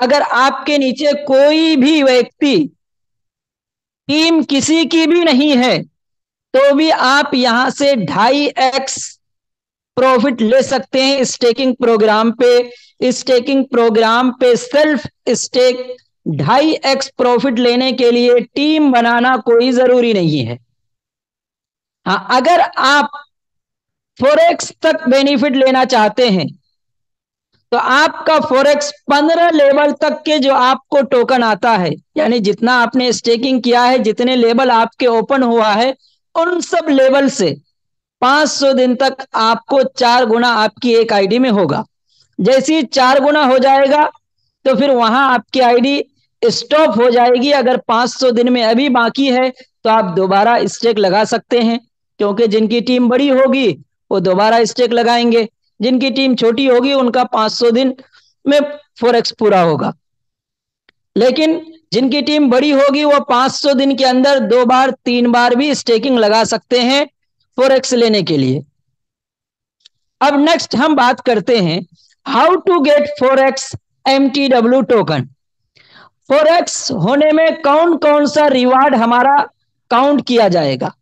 अगर आपके नीचे कोई भी व्यक्ति टीम किसी की भी नहीं है तो भी आप यहाँ से ढाई एक्स प्रॉफिट ले सकते हैं स्टेकिंग प्रोग्राम पे। स्टेकिंग प्रोग्राम पे सेल्फ स्टेक ढाई एक्स प्रॉफिट लेने के लिए टीम बनाना कोई ज़रूरी नहीं है। हाँ अगर आप फोरेक्स तक बेनिफिट लेना चाहते हैं तो आपका फोरेक्स पंद्रह लेवल तक के जो आपको टोकन आता है, यानी जितना आपने स्टेकिंग किया है, जितने लेवल आपके ओपन हुआ है, उन सब लेवल से 500 दिन तक आपको चार गुना आपकी एक आईडी में होगा। जैसे ही चार गुना हो जाएगा तो फिर वहाँ आपकी आईडी स्टॉप हो जाएगी। अगर 500 दिन में अभी बाकी है तो आप दोबारा स्टेक लगा सकते हैं, क्योंकि जिनकी टीम बड़ी होगी, वो दोबारा स्टेक लगाएँगे। जिनकी टीम छोटी होगी, उनका 500 दिन में फोरेक्स पूरा होगा। लेकिन जिनकी टीम बड़ी होगी, वो 500 दिन के अंदर दो बार, तीन बार भी स्टेकिंग लगा सकते हैं फोरेक्स लेने के लिए। अब नेक्स्ट हम बात करते हैं how to get forex M T W token forex होने में कौन कौन सा रिवार्ड हमारा काउंट किया जाएगा?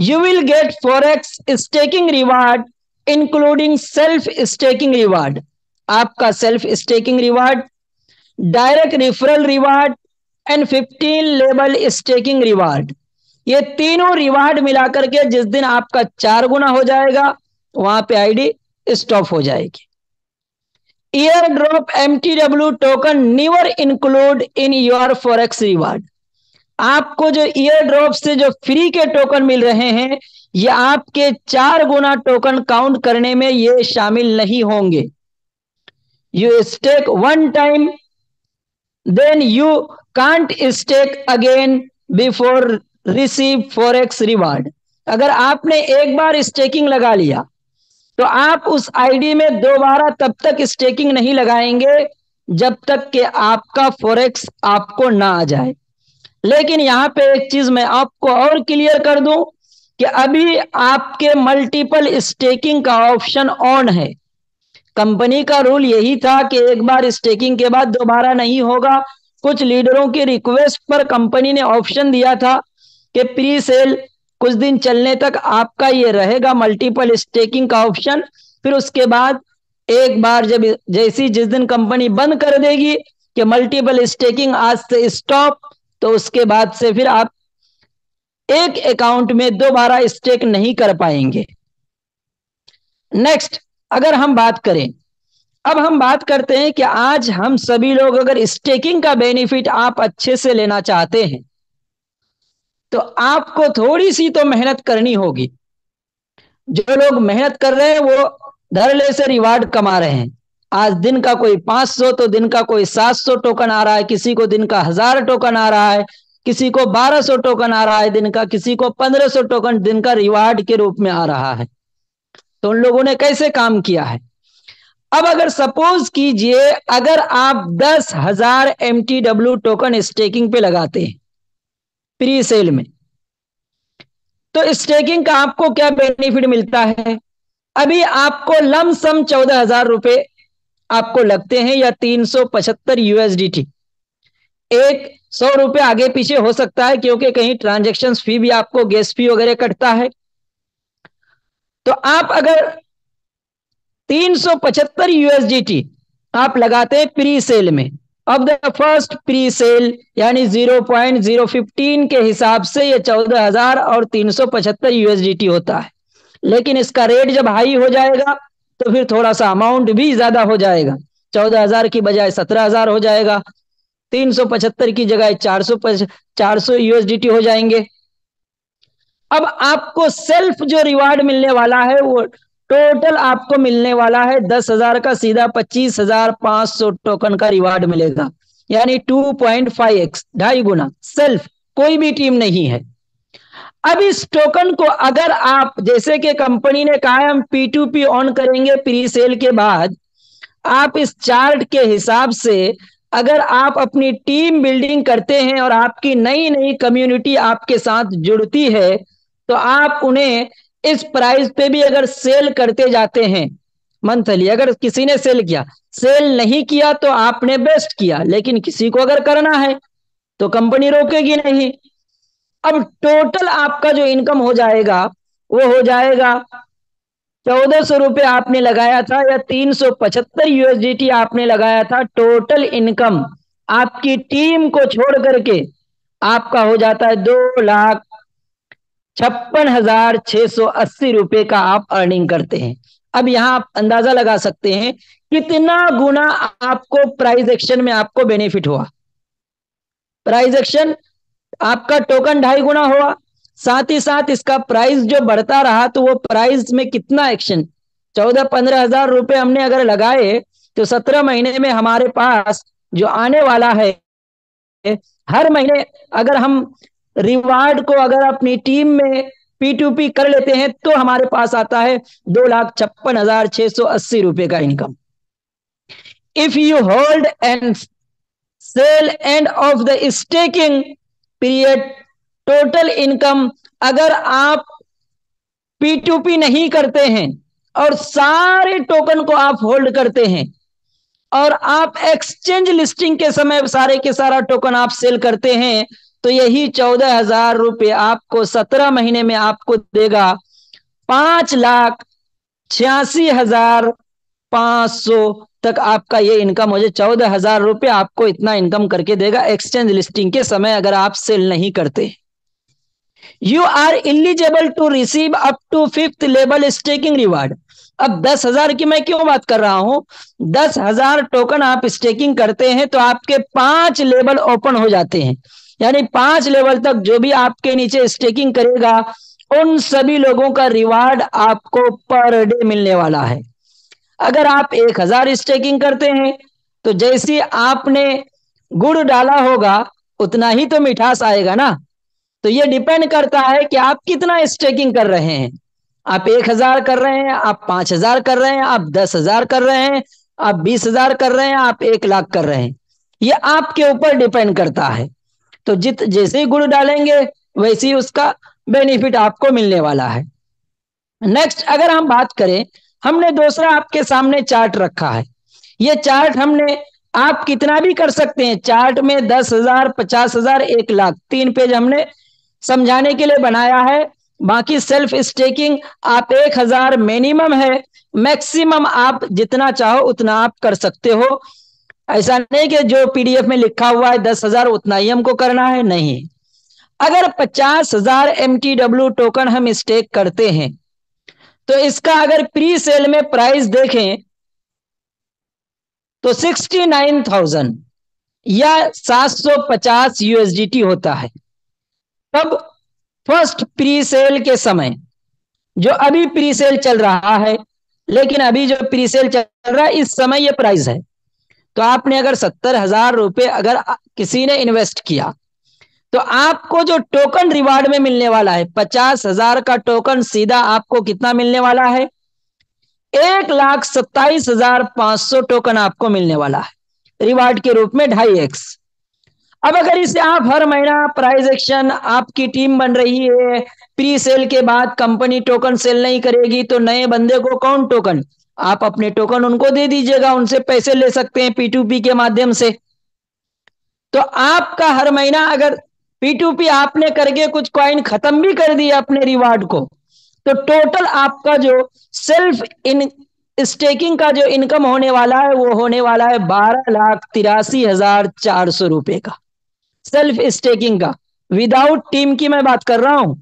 You will get forex staking reward including self staking reward आपका self staking reward direct referral reward and 15 level staking reward ये तीनों रिवार्ड मिलाकर के जिस दिन आपका चार गुना हो जाएगा, वहाँ पे आईडी स्टॉप हो जाएगी। Airdrop M token never include in your forex reward आपको जो ईयर ड्रॉप से जो फ्री के टोकन मिल रहे हैं ये आपके चार गुना टोकन काउंट करने में ये शामिल नहीं होंगे। You stake one time then you can't stake again before receive forex reward अगर आपने एक बार स्टेकिंग लगा लिया तो आप उस आईडी में दोबारा तब तक स्टेकिंग नहीं लगाएँगे, जब तक कि आपका फॉरेक्स आपको ना आ जाए। लेकिन यहाँ पे एक चीज़ मैं आपको और क्लियर कर दूँ कि अभी आपके मल्टीपल स्टेकिंग का ऑप्शन ऑन है। कंपनी का रूल यही था कि एक बार स्टेकिंग के बाद दोबारा नहीं होगा। कुछ लीडरों की रिक्वेस्ट पर कंपनी ने ऑप्शन दिया था कि प्री सेल कुछ दिन चलने तक आपका ये रहेगा मल्टीपल स्टेकिंग का ऑप्शन फिर उसके बाद एक बार जब जैसी जिस दिन कंपनी बंद कर देगी कि मल्टीपल स्टेकिंग आज से स्टॉप तो उसके बाद से फिर आप एक अकाउंट में दोबारा स्टेक नहीं कर पाएँगे। नेक्स्ट अगर हम बात करें, अब हम बात करते हैं कि आज हम सभी लोग अगर स्टेकिंग का बेनिफिट आप अच्छे से लेना चाहते हैं तो आपको थोड़ी सी तो मेहनत करनी होगी। जो लोग मेहनत कर रहे हैं, वो धरले से रिवार्ड कमा रहे हैं। आज दिन का कोई 500 तो दिन का कोई 700 टोकन आ रहा है, किसी को दिन का हज़ार टोकन आ रहा है किसी को 1200 टोकन आ रहा है दिन का, किसी को 1500 टोकन दिन का रिवार्ड के रूप में आ रहा है। तो उन लोगों ने कैसे काम किया है? अब अगर सपोज़ कीजिए, अगर आप दस हज़ार डब्ल्यू टोकन स्टेकिंग पे लगाते हैं प्री सेल में तो स्टेकिंग का आपको क्या बेनिफिट मिलता है? अभी आपको लमसम चौदह हज़ार रुपए आपको लगते हैं या तीन सौ पचहत्तर यूएसडीटी एक सौ रुपए आगे पीछे हो सकता है, क्योंकि कहीं ट्रांजेक्शन फ़ी भी आपको गैस फ़ी वगैरह कटता है। तो आप अगर तीन सौ पचहत्तर यूएसडीटी आप लगाते हैं प्री सेल में, अब द फ़र्स्ट प्री सेल यानी ज़ीरो पॉइंट ज़ीरो फिफ्टीन के हिसाब से ये चौदह हज़ार और तीन सौ पचहत्तर यूएसडीटी होता है। लेकिन इसका रेट जब हाई हो जाएगा तो फिर थोड़ा सा अमाउंट भी ज़्यादा हो जाएगा। चौदह हज़ार की बजाय सत्रह हज़ार हो जाएगा। तीन सौ पचहत्तर की जगह चार सौ चार सौ यूएसडीटी हो जाएँगे। अब आपको सेल्फ जो रिवार्ड मिलने वाला है, वो टोटल आपको मिलने वाला है दस हज़ार का, सीधा पच्चीस हज़ार पाँच सौ टोकन का रिवार्ड मिलेगा। यानी टू पॉइंट फाइव एक्स ढाई गुना। सेल्फ कोई भी टीम नहीं है। अब इस टोकन को अगर आप, जैसे कि कंपनी ने कहा हम पी टू पी ऑन करेंगे प्री सेल के बाद, आप इस चार्ट के हिसाब से अगर आप अपनी टीम बिल्डिंग करते हैं और आपकी नई नई कम्युनिटी आपके साथ जुड़ती है तो आप उन्हें इस प्राइस पे भी अगर सेल करते जाते हैं, मंथली अगर किसी ने सेल किया, सेल नहीं किया तो आपने बेस्ट किया, लेकिन किसी को अगर करना है तो कंपनी रोकेगी नहीं। अब टोटल आपका जो इनकम हो जाएगा, वो हो जाएगा चौदह सौ रुपये आपने लगाया था या तीन सौ पचहत्तर यूएसडीटी आपने लगाया था टोटल इनकम आपकी टीम को छोड़ करके आपका हो जाता है दो लाख छप्पन हज़ार छह सौ अस्सी रुपए का आप अर्निंग करते हैं। अब यहाँ आप अंदाज़ा लगा सकते हैं कितना गुना आपको प्राइस एक्शन में आपको बेनिफिट हुआ। प्राइस एक्शन आपका टोकन ढाई गुना हुआ साथ ही साथ इसका प्राइस जो बढ़ता रहा तो वो प्राइस में कितना एक्शन चौदह पंद्रह हज़ार रुपए हमने अगर लगाए तो सत्रह महीने में हमारे पास जो आने वाला है, हर महीने अगर हम रिवार्ड को अगर अपनी टीम में पी टू पी कर लेते हैं तो हमारे पास आता है दो लाख छप्पन हज़ार छह सौ अस्सी रुपए का income if you hold and sell end of the staking period total income अगर आप पी टू पी नहीं करते हैं और सारे टोकन को आप होल्ड करते हैं और आप एक्सचेंज लिस्टिंग के समय सारे के सारा टोकन आप सेल करते हैं तो यही चौदह हज़ार रुपये आपको सत्रह महीने में आपको देगा पाँच लाख छियासी हज़ार पाँच सौ तक आपका ये इनकम हो जाए। चौदह हज़ार रुपये आपको इतना इनकम करके देगा एक्सचेंज लिस्टिंग के समय अगर आप सेल नहीं करते। You are eligible to receive up to fifth level staking reward अब दस हज़ार की मैं क्यों बात कर रहा हूँ? दस हज़ार टोकन आप स्टेकिंग करते हैं तो आपके पाँच लेवल ओपन हो जाते हैं। यानी पाँच लेवल तक जो भी आपके नीचे स्टेकिंग करेगा, उन सभी लोगों का रिवार्ड आपको पर डे मिलने वाला है। अगर आप एक हज़ार स्टेकिंग करते हैं तो जैसी आपने गुड़ डाला होगा, उतना ही तो मिठास आएगा ना। तो ये डिपेंड करता है कि आप कितना स्टेकिंग कर रहे हैं। आप एक हज़ार कर रहे हैं, आप पाँच हज़ार कर रहे हैं, आप दस हज़ार कर रहे हैं, आप बीस हज़ार कर रहे हैं, आप एक लाख कर रहे हैं। ये आपके ऊपर डिपेंड करता है। तो जित, जैसे ही गुड़ डालेंगे, वैसे ही उसका बेनिफिट आपको मिलने वाला है। नेक्स्ट अगर हम बात करें, हमने दूसरा आपके सामने चार्ट रखा है। ये चार्ट हमने, आप कितना भी कर सकते हैं। चार्ट में दस हज़ार, पचास हज़ार, एक लाख, तीन पेज हमने समझाने के लिए बनाया है। बाकी सेल्फ स्टेकिंग आप एक हज़ार मिनिमम है। मैक्सिमम आप जितना चाहो उतना आप कर सकते हो। ऐसा नहीं कि जो पीडीएफ में लिखा हुआ है, दस हज़ार उतना ही हमको करना है, नहीं। अगर पचास हज़ार एम टोकन हम स्टेक करते हैं तो इसका अगर प्री सेल में प्राइस देखें तो सिक्सटी नाइन थाउज़ेंड या सात सौ पचास यूएसडीटी होता है। तब फ़र्स्ट प्री सेल के समय, जो अभी प्री सेल चल रहा है, लेकिन अभी जो प्री सेल चल रहा है, इस समय ये प्राइस है। तो आपने अगर सत्तर हज़ार रुपए अगर किसी ने इन्वेस्ट किया तो आपको जो टोकन रिवार्ड में मिलने वाला है, पचास हज़ार का टोकन सीधा आपको कितना मिलने वाला है? एक लाख सत्ताईस हज़ार पाँच सौ टोकन आपको मिलने वाला है। रिवार्ड के रूप में ढाई एक्स अब अगर इसे आप हर महीना प्राइस एक्शन आपकी टीम बन रही है प्री सेल के बाद कंपनी टोकन सेल नहीं करेगी तो नए बंदे को कौन टोकन आप अपने टोकन उनको दे दीजिएगा, उनसे पैसे ले सकते हैं पीटूपी के माध्यम से। तो आपका हर महीना अगर पीटूपी आपने करके कुछ कॉइन खत्म भी कर दिया अपने रिवार्ड को तो टोटल आपका जो सेल्फ इन स्टेकिंग का जो इनकम होने वाला है, वो होने वाला है बारह लाख तिरासी हज़ार चार सौ रुपए का। सेल्फ स्टेकिंग का। विदाउट टीम की मैं बात कर रहा हूँ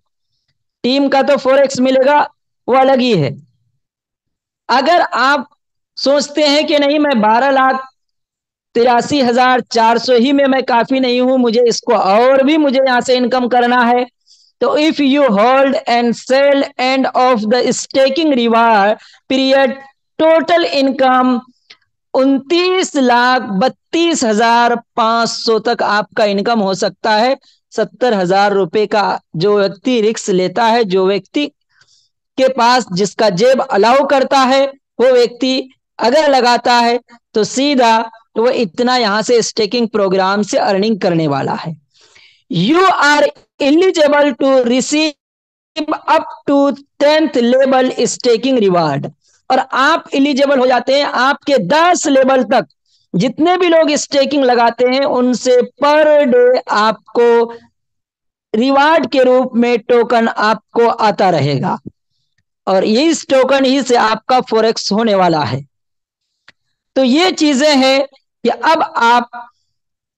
टीम का तो फोरेक्स मिलेगा, वो अलग ही है। अगर आप सोचते हैं कि नहीं, मैं बारह लाख तिरासी हज़ार चार सौ ही में मैं काफ़ी नहीं हूँ, मुझे इसको और भी मुझे यहाँ से इनकम करना है तो if you hold and sell end of the staking reward period total income उनतीस लाख बत्तीस हज़ार पाँच सौ तक आपका इनकम हो सकता है। सत्तर हज़ार रुपए का जो व्यक्ति रिक्स लेता है, जो व्यक्ति के पास जिसका जेब अलाउ करता है, वो व्यक्ति अगर लगाता है तो सीधा वो इतना यहाँ से स्टेकिंग प्रोग्राम से अर्निंग करने वाला है। You are eligible to receive up to tenth level staking reward और आप इलिजिबल हो जाते हैं आपके दस लेवल तक। जितने भी लोग स्टेकिंग लगाते हैं, उनसे पर डे आपको रिवार्ड के रूप में टोकन आपको आता रहेगा। और इस टोकन ही से आपका फोरेक्स होने वाला है। तो ये चीज़ें हैं कि अब आप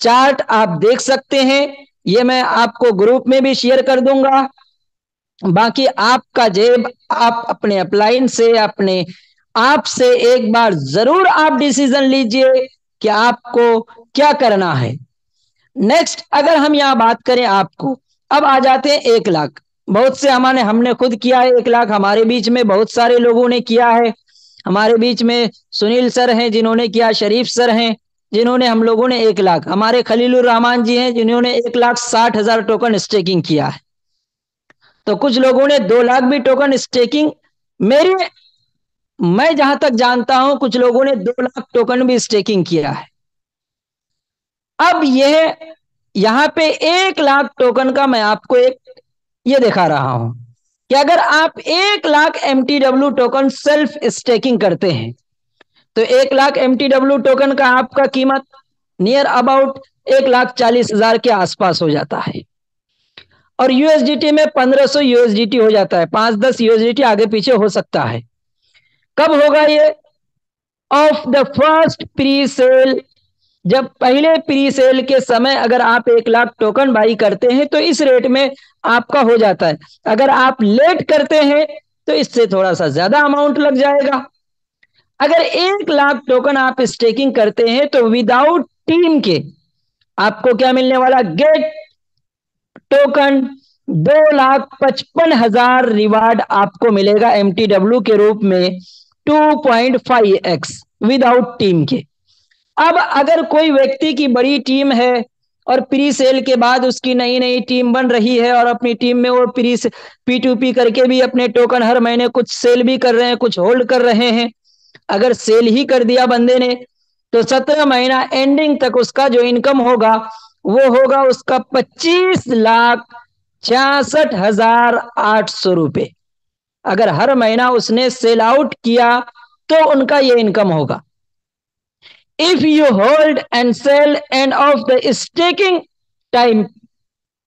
चार्ट आप देख सकते हैं। ये मैं आपको ग्रुप में भी शेयर कर दूँगा। बाकी आपका जेब आप अपने अपलाइन से, अपने आप से एक बार ज़रूर आप डिसीज़न लीजिए कि आपको क्या करना है। नेक्स्ट अगर हम यहाँ बात करें आपको, अब आ जाते हैं एक लाख। बहुत से हमारे, हमने खुद किया है एक लाख। हमारे बीच में बहुत सारे लोगों ने किया है। हमारे बीच में सुनील सर हैं जिन्होंने किया, शरीफ सर हैं जिन्होंने हम लोगों ने एक लाख। हमारे खलीलुर रहमान जी हैं जिन्होंने एक लाख साठ हज़ार टोकन स्टेकिंग किया है। तो कुछ लोगों ने दो लाख भी टोकन स्टेकिंग मेरे, मैं जहाँ तक जानता हूँ, कुछ लोगों ने दो लाख टोकन भी स्टेकिंग किया है। अब यह, यहाँ पे एक लाख टोकन का मैं आपको एक, ये दिखा रहा हूँ कि अगर आप एक lakh MTW token self staking करते हैं तो एक लाख MTW टोकन का आपका कीमत नियर अबाउट एक लाख चालीस हज़ार के आसपास हो जाता है। और यूएसडीटी में पंद्रह सौ यूएसडीटी हो जाता है। पाँच दस यूएसडीटी आगे पीछे हो सकता है। कब होगा ये? Of the first pre sale जब पहले प्री सेल के समय अगर आप एक लाख टोकन बाई करते हैं तो इस रेट में आपका हो जाता है। अगर आप लेट करते हैं तो इससे थोड़ा सा ज़्यादा अमाउंट लग जाएगा। अगर एक लाख टोकन आप स्टेकिंग करते हैं तो विदाउट टीम के आपको क्या मिलने वाला? गेट टोकन, दो लाख पचपन हज़ार रिवार्ड आपको मिलेगा एमटीडब्ल्यू के रूप में 2.5 एक्स विदाउट टीम के। अब अगर कोई व्यक्ति की बड़ी टीम है और प्री सेल के बाद उसकी नई नई टीम बन रही है और अपनी टीम में वो प्री पी टू पी करके भी अपने टोकन हर महीने कुछ सेल भी कर रहे हैं, कुछ होल्ड कर रहे हैं, अगर सेल ही कर दिया बंदे ने तो सत्रह महीना एंडिंग तक उसका जो इनकम होगा वो होगा उसका पच्चीस लाख छियासठ हज़ार आठ सौ रुपए। अगर हर महीना उसने सेल आउट किया तो उनका ये इनकम होगा। If you hold and sell end of the staking time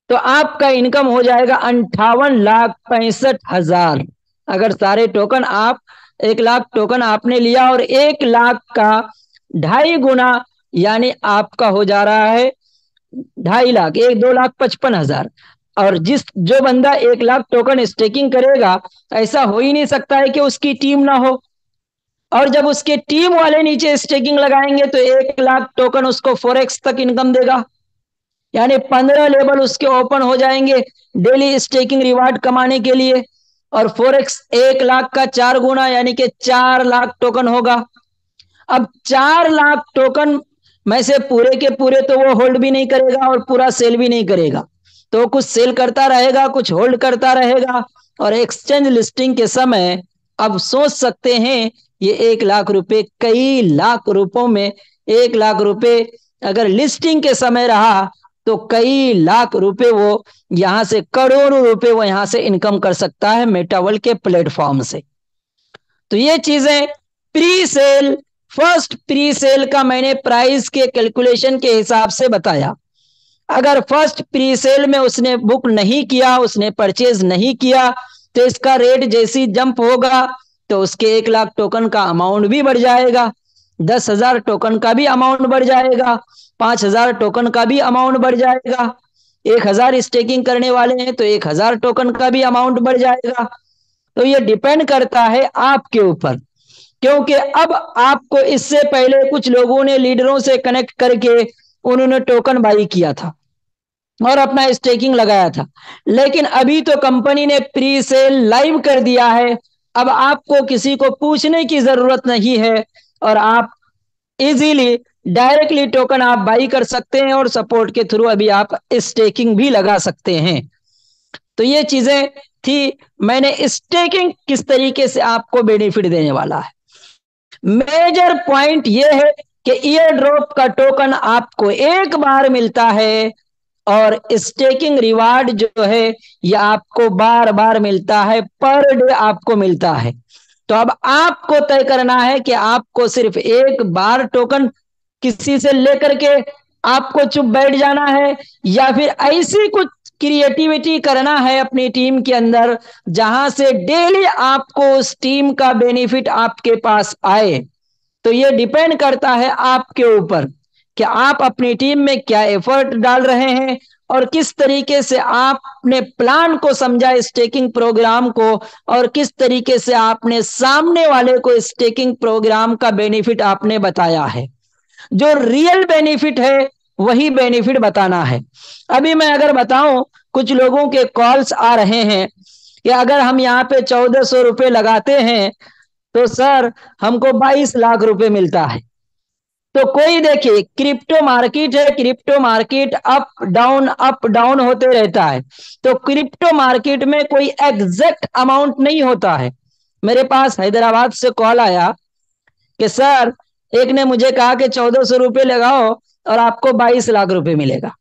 तो आपका इनकम हो जाएगा अंठावन लाख पैंसठ हज़ार। अगर सारे टोकन आप, एक लाख टोकन आपने लिया और एक लाख का ढाई गुना यानी आपका हो जा रहा है ढाई लाख, एक दो लाख पचपन हज़ार। और जिस, जो बंदा एक लाख टोकन स्टेकिंग करेगा, ऐसा हो ही नहीं सकता है कि उसकी टीम ना हो। और जब उसके टीम वाले नीचे स्टेकिंग लगाएँगे तो एक लाख टोकन उसको फोरेक्स तक इनकम देगा। यानी पंद्रह लेवल उसके ओपन हो जाएँगे डेली स्टेकिंग रिवार्ड कमाने के लिए। और फोरेक्स एक लाख का चार गुना, यानी कि चार लाख टोकन होगा। अब चार लाख टोकन में से पूरे के पूरे तो वो होल्ड भी नहीं करेगा और पूरा सेल भी नहीं करेगा। तो कुछ सेल करता रहेगा, कुछ होल्ड करता रहेगा और एक्सचेंज लिस्टिंग के समय अब सोच सकते हैं, ये एक लाख रुपए, कई लाख रुपयों में एक लाख रुपए अगर लिस्टिंग के समय रहा तो कई लाख रुपए वो यहाँ से करोड़ों रुपए वो यहाँ से इनकम कर सकता है मेटावल के प्लेटफॉर्म से। तो ये चीज़ें pre sale first pre sale का मैंने प्राइस के कैलकुलेशन के हिसाब से बताया। अगर फ़र्स्ट प्री सेल में उसने बुक नहीं किया, उसने परचेज नहीं किया तो इसका रेट जैसी जंप होगा तो उसके एक लाख टोकन का अमाउंट भी बढ़ जाएगा। दस हज़ार टोकन का भी अमाउंट बढ़ जाएगा। पाँच हज़ार टोकन का भी अमाउंट बढ़ जाएगा। एक हज़ार स्टेकिंग करने वाले हैं तो एक हज़ार टोकन का भी अमाउंट बढ़ जाएगा। तो ये डिपेंड करता है आपके ऊपर। क्योंकि अब आपको इससे पहले कुछ लोगों ने लीडरों से कनेक्ट करके उन्होंने टोकन बाई किया था और अपना स्टेकिंग लगाया था। लेकिन अभी तो कंपनी ने प्री सेल लाइव कर दिया है। अब आपको किसी को पूछने की ज़रूरत नहीं है और आप इजीली डायरेक्टली टोकन आप बाई कर सकते हैं और सपोर्ट के थ्रू अभी आप स्टेकिंग भी लगा सकते हैं। तो ये चीज़ें थी, मैंने स्टेकिंग किस तरीके से आपको बेनिफिट देने वाला है। मेजर पॉइंट ये है कि ईयर ड्रॉप का टोकन आपको एक बार मिलता है और स्टेकिंग रिवार्ड जो है, ये आपको बार बार मिलता है पर डे आपको मिलता है। तो अब आपको तय करना है कि आपको सिर्फ़ एक बार टोकन किसी से लेकर के आपको चुप बैठ जाना है या फिर ऐसी कुछ क्रिएटिविटी करना है अपनी टीम के अंदर, जहाँ से डेली आपको उस टीम का बेनिफिट आपके पास आए। तो ये डिपेंड करता है आपके ऊपर कि आप अपनी टीम में क्या एफर्ट डाल रहे हैं और किस तरीके से आपने प्लान को समझा स्टेकिंग प्रोग्राम को और किस तरीके से आपने सामने वाले को स्टेकिंग प्रोग्राम का बेनिफिट आपने बताया है। जो रियल बेनिफिट है वही बेनिफिट बताना है। अभी मैं अगर बताऊँ, कुछ लोगों के कॉल्स आ रहे हैं, कि अगर हम यहाँ पे चौदह सौ रुपये लगाते हैं तो सर, हमको बाईस लाख रुपए मिलता है। तो कोई देखिए क्रिप्टो मार्केट है crypto market up down up down होते रहता है। तो क्रिप्टो मार्केट में कोई एग्जैक्ट अमाउंट नहीं होता है। मेरे पास हैदराबाद से कॉल आया, कि सर, एक ने मुझे कहा कि चौदह सौ रुपये लगाओ और आपको बाईस लाख रुपए मिलेगा।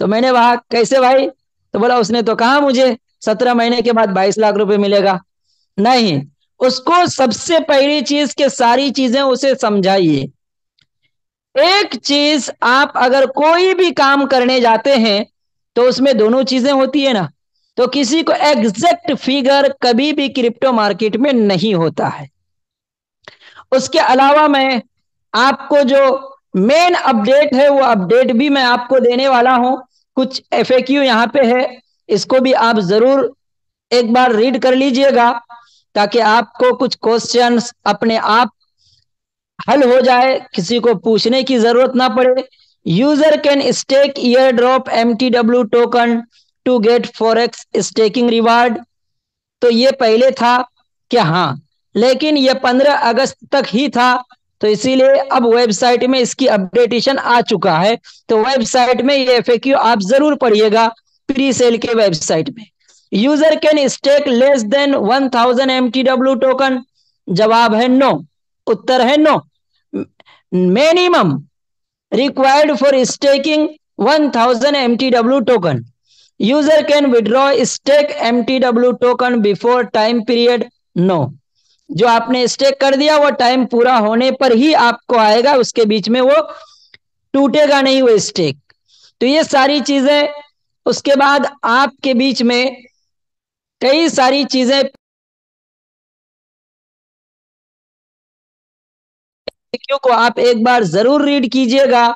तो मैंने कहा कैसे भाई? तो बोला, उसने तो कहा मुझे, सत्रह महीने के बाद बाईस लाख रुपए मिलेगा। नहीं, उसको सबसे पहली चीज़ के सारी चीज़ें उसे समझाइए। एक चीज़ आप अगर कोई भी काम करने जाते हैं तो उसमें दोनों चीज़ें होती है ना तो किसी को एग्जैक्ट फिगर कभी भी क्रिप्टो मार्केट में नहीं होता है। उसके अलावा मैं आपको जो मेन अपडेट है, वो अपडेट भी मैं आपको देने वाला हूँ। कुछ एफ़ यहाँ पे है, इसको भी आप ज़रूर एक बार रीड कर लीजिएगा, ताकि आपको कुछ क्वेश्चंस अपने आप हल हो जाए, किसी को पूछने की ज़रूरत ना पड़े। User can stake airdrop M T W token to get forex staking reward तो ये पहले था क्या हाँ लेकिन ये पंद्रह अगस्त तक ही था तो इसीलिए अब वेबसाइट में इसकी अपडेटेशन आ चुका है। तो वेबसाइट में ये एफएक्यू आप ज़रूर पढ़िएगा प्री सेल के वेबसाइट में। User can stake less than one thousand M token जवाब है नो उत्तर है no minimum required for staking one thousand M token user can withdraw stake W token before time period no जो आपने stake कर दिया, वो टाइम पूरा होने पर ही आपको आएगा, उसके बीच में वो टूटेगा नहीं वो स्टेक तो ये सारी चीज़ें, उसके बाद आपके बीच में कई सारी चीज़ें को आप एक बार ज़रूर रीड कीजिएगा।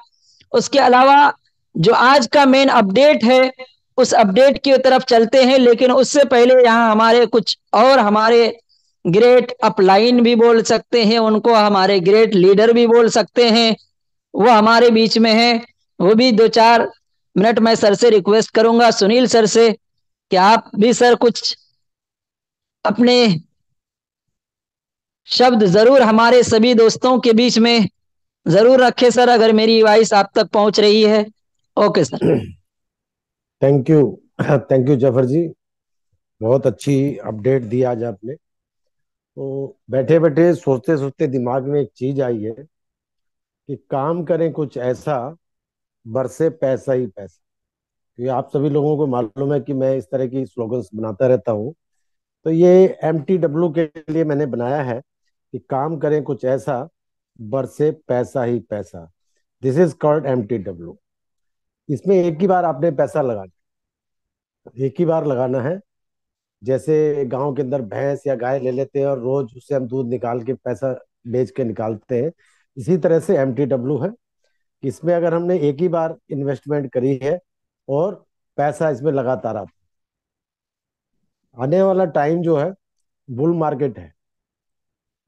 उसके अलावा जो आज का मेन अपडेट है, उस अपडेट की तरफ़ चलते हैं, लेकिन उससे पहले यहाँ हमारे कुछ और हमारे ग्रेट अपलाइन भी बोल सकते हैं, उनको हमारे ग्रेट लीडर भी बोल सकते हैं। वो हमारे बीच में है। वो भी दो चार मिनट मैं सर से रिक्वेस्ट करूँगा, सुनील सर से, कि आप भी सर कुछ अपने शब्द ज़रूर हमारे सभी दोस्तों के बीच में ज़रूर रखे सर अगर मेरी वॉइस आप तक पहुँच रही है। Okay sir thank you thank you Zafar ji बहुत अच्छी अपडेट दी आज आपने। तो बैठे बैठे सोचते सोचते दिमाग में एक चीज़ आई है कि काम करें कुछ ऐसा, बरसे पैसा ही पैसा। क्योंकि आप सभी लोगों को मालूम है कि मैं इस तरह की स्लोगन्स बनाता रहता हूँ। तो ये एम टी डब्ल्यू के लिए मैंने बनाया है कि काम करें कुछ ऐसा, बरसे पैसा ही पैसा। This is called M T W इसमें एक ही बार आपने पैसा लगाना एक ही बार लगाना है जैसे गाँव के अंदर भैंस या गाय ले लेते हैं और रोज उससे हम दूध निकाल के पैसा बेच के निकालते हैं। इसी तरह से एमटीडब्ल्यू है इसमें अगर हमने एक ही बार इन्वेस्टमेंट करी है और पैसा इसमें लगातार आता आने वाला टाइम जो है बुल मार्केट है।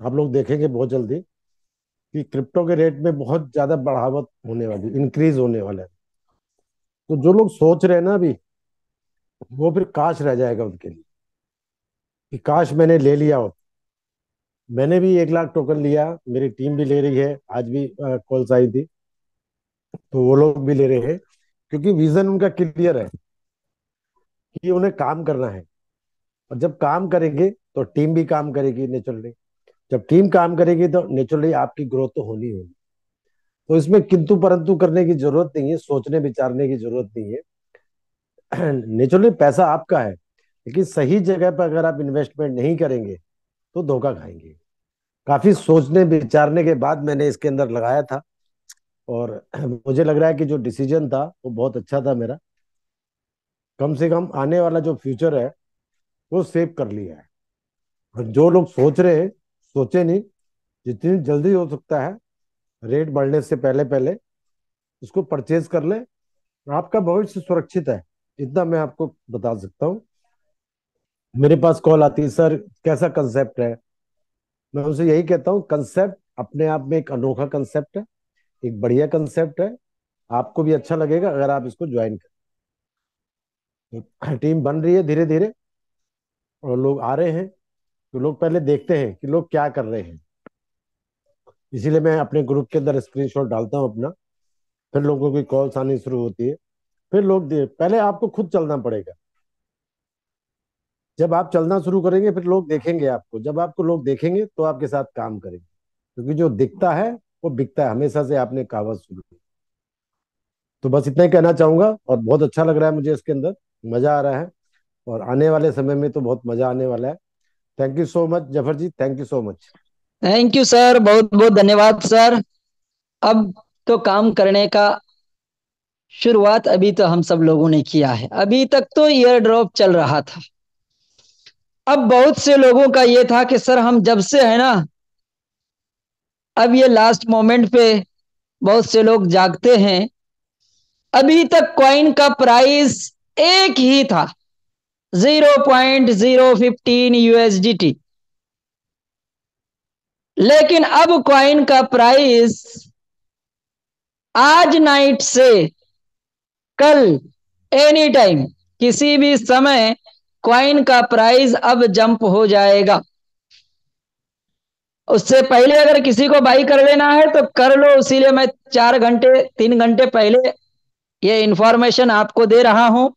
आप लोग देखेंगे बहुत जल्दी कि क्रिप्टो के रेट में बहुत ज़्यादा बढ़ावत होने वाली इंक्रीज होने वाला है। तो जो लोग सोच रहे हैं ना अभी, वो फिर काश रह जाएगा उनके लिए। कि काश मैंने ले लिया हो। मैंने भी एक लाख टोकन लिया, मेरी टीम भी ले रही है, आज भी कॉल्स आई थी। तो वो लोग भी ले रहे हैं, क्योंकि विजन उनका क्लियर है कि उन्हें काम करना है। और जब काम करेंगे तो टीम भी काम करेगी नेचुरली जब टीम काम करेगी तो नेचुरली आपकी ग्रोथ तो होनी होगी। तो इसमें किंतु परंतु करने की ज़रूरत नहीं है, सोचने, विचारने की ज़रूरत नहीं है। नेचुरली पैसा आपका है। लेकिन सही जगह पर अगर आप इन्वेस्टमेंट नहीं करेंगे तो धोखा खाएँगे। काफ़ी सोचने, विचारने के बाद मैंने इसके अंदर लगाया था और मुझे लग रहा है कि जो डिसीज़न था, वो बहुत अच्छा था मेरा। कम से कम आने वाला जो फ्यूचर है, वो सेव कर लिया है। और जो लोग सोच रहे हैं, सोचे नहीं, जितनी जल्दी हो सकता है रेट बढ़ने से पहले पहले उसको परचेज कर ले। आपका भविष्य सुरक्षित है, इतना मैं आपको बता सकता हूँ। मेरे पास कॉल आती है, सर, कैसा कंसेप्ट है? मैं उनसे यही कहता हूँ कंसेप्ट अपने आप में एक अनोखा कंसेप्ट है, एक बढ़िया कंसेप्ट है, आपको भी अच्छा लगेगा अगर आप इसको ज्वाइन करें. टीम बन रही है धीरे धीरे और लोग आ रहे हैं तो लोग पहले देखते हैं कि लोग क्या कर रहे हैं। इसीलिए मैं अपने ग्रुप के अंदर स्क्रीनशॉट डालता हूँ अपना, फिर लोगों की कॉल्स आनी शुरू होती है, फिर लोग पहले आपको खुद चलना पड़ेगा। जब आप चलना शुरू करेंगे, फिर लोग देखेंगे आपको। जब आपको लोग देखेंगे तो आपके साथ काम करेंगे। क्योंकि जो दिखता है, वो बिकता है। हमेशा से आपने कहावत सुनी तो बस इतना ही कहना चाहूँगा, और बहुत अच्छा लग रहा है मुझे इसके अंदर। मज़ा आ रहा है। और आने वाले समय में तो बहुत मज़ा आने वाला है। Thank you so much Zafar ji. Thank you so much thank you sir बहुत बहुत धन्यवाद सर अब तो काम करने का शुरुआत अभी तो हम सब लोगों ने किया है। अभी तक तो ईयर ड्रॉप चल रहा था। अब बहुत से लोगों का ये था कि, सर, हम जब से है ना, अब ये लास्ट मोमेंट पे बहुत से लोग जागते हैं। अभी तक कॉइन का प्राइस एक ही था zero point zero fifteen USDT लेकिन अब कॉइन का प्राइस आज नाइट से कल एनी टाइम किसी भी समय कॉइन का प्राइस अब जंप हो जाएगा। उससे पहले अगर किसी को बाई कर लेना है तो कर लो। इसीलिए मैं चार घंटे, तीन घंटे पहले ये इंफॉर्मेशन आपको दे रहा हूँ।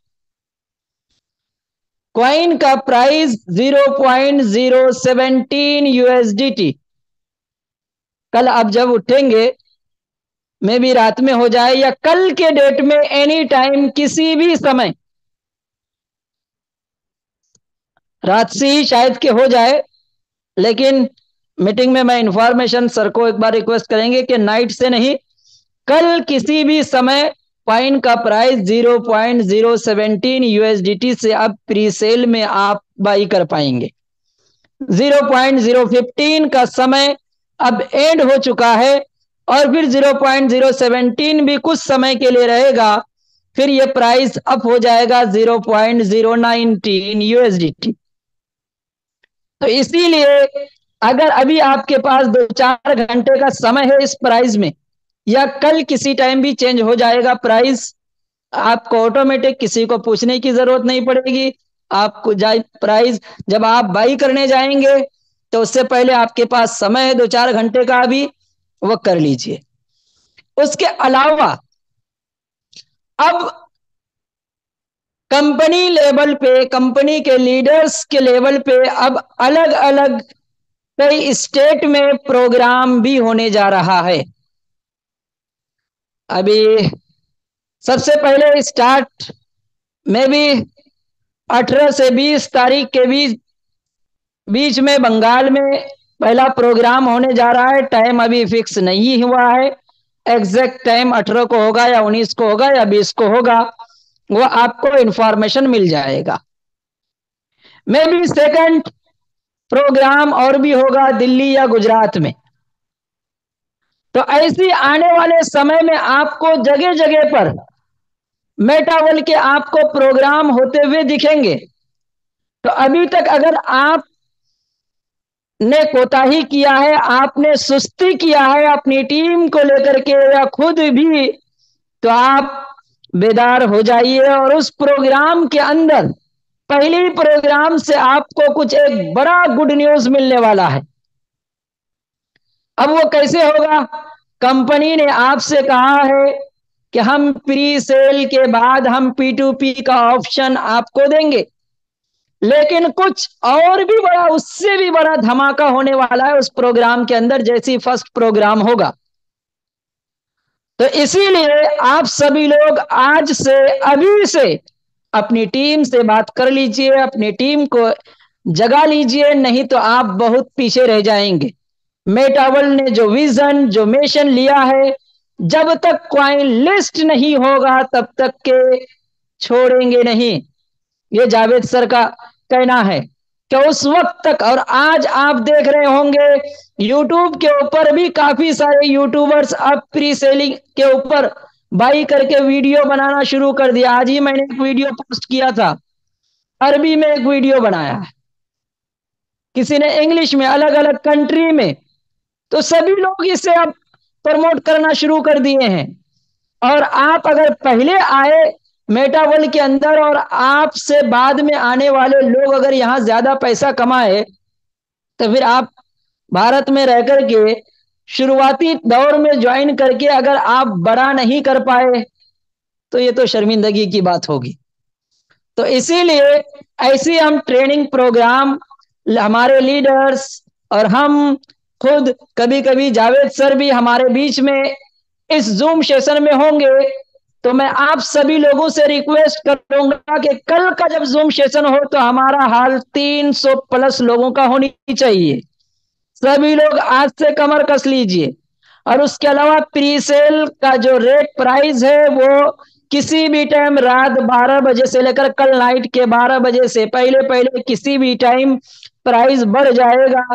क्वाइन का price zero point zero seventeen USDT कल आप जब उठेंगे मे भी रात में हो जाए या कल के डेट में एनी टाइम किसी भी समय रात से ही शायद के हो जाए, लेकिन मीटिंग में मैं इंफॉर्मेशन सर को एक बार रिक्वेस्ट करेंगे कि नाइट से नहीं, कल किसी भी समय पाइन का price zero point zero seventeen USDT से अब प्री सेल में आप बाई कर पाएँगे। ज़ीरो पॉइंट ज़ीरो फिफ्टीन का समय अब एंड हो चुका है और फिर ज़ीरो पॉइंट ज़ीरो सेवनटीन भी कुछ समय के लिए रहेगा, फिर ये प्राइस अप हो जाएगा zero point zero nineteen USDT तो इसीलिए अगर अभी आपके पास दो चार घंटे का समय है इस प्राइस में, या कल किसी टाइम भी चेंज हो जाएगा प्राइस आपको ऑटोमेटिक किसी को पूछने की ज़रूरत नहीं पड़ेगी। आपको जाए प्राइस जब आप बाई करने जाएँगे तो उससे पहले आपके पास समय है दो चार घंटे का अभी, वो कर लीजिए। उसके अलावा, अब कंपनी लेवल पे, कंपनी के लीडर्स के लेवल पे अब अलग अलग कई स्टेट में प्रोग्राम भी होने जा रहा है। अभी सबसे पहले स्टार्ट में भी 18 से 20 तारीख के बीच बीच में बंगाल में पहला प्रोग्राम होने जा रहा है। टाइम अभी फिक्स नहीं हुआ है। एग्जैक्ट टाइम अठारह को होगा या उन्नीस को होगा या बीस को होगा। वो आपको इंफॉर्मेशन मिल जाएगा। मे बी सेकंड प्रोग्राम और भी होगा दिल्ली या गुजरात में। तो ऐसी आने वाले समय में आपको जगह जगह पर मेटावल के आपको प्रोग्राम होते हुए दिखेंगे। तो अभी तक अगर आप ने कोताही किया है, आपने सुस्ती किया है अपनी टीम को लेकर के या खुद भी तो आप बेदार हो जाइए और उस प्रोग्राम के अंदर, पहले प्रोग्राम से आपको कुछ एक बड़ा गुड न्यूज़ मिलने वाला है। अब वो कैसे होगा? कंपनी ने आपसे कहा है कि हम प्री सेल के बाद हम पी टू पी का ऑप्शन आपको देंगे। लेकिन कुछ और भी बड़ा, उससे भी बड़ा धमाका होने वाला है उस प्रोग्राम के अंदर, जैसी फ़र्स्ट प्रोग्राम होगा। तो इसीलिए आप सभी लोग आज से, अभी से अपनी टीम से बात कर लीजिए, अपनी टीम को जगा लीजिए, नहीं तो आप बहुत पीछे रह जाएँगे। मेटावल ने जो विजन, जो मिशन लिया है, जब तक क्वाइन लिस्ट नहीं होगा, तब तक के छोड़ेंगे नहीं। ये जावेद सर का कहना है। कि उस वक्त तक, और आज आप देख रहे होंगे यूट्यूब के ऊपर भी काफ़ी सारे यूट्यूबर्स अब प्री सेलिंग के ऊपर बाई करके वीडियो बनाना शुरू कर दिया। आज ही मैंने एक वीडियो पोस्ट किया था। अरबी में एक वीडियो बनाया है। किसी ने इंग्लिश में अलग अलग कंट्री में। तो सभी लोग इसे अब प्रमोट करना शुरू कर दिए हैं। और आप अगर पहले आए मेटावर्ल्ड के अंदर और आपसे बाद में आने वाले लोग अगर यहाँ ज़्यादा पैसा कमाए तो फिर आप भारत में रह करके शुरुआती दौर में ज्वाइन करके अगर आप बड़ा नहीं कर पाए तो ये तो शर्मिंदगी की बात होगी। तो इसीलिए ऐसी हम ट्रेनिंग प्रोग्राम हमारे लीडर्स और हम खुद कभी कभी जावेद सर भी हमारे बीच में इस जूम सेशन में होंगे। तो मैं आप सभी लोगों से रिक्वेस्ट करूँगा कि कल का जब जूम सेशन हो तो हमारा हाल 300 प्लस लोगों का होनी चाहिए। सभी लोग आज से कमर कस लीजिए। और उसके अलावा प्री सेल का जो रेट प्राइस है वो किसी भी टाइम रात 12 बजे से लेकर कल नाइट के 12 बजे से पहले पहले किसी भी टाइम प्राइस बढ़ जाएगा।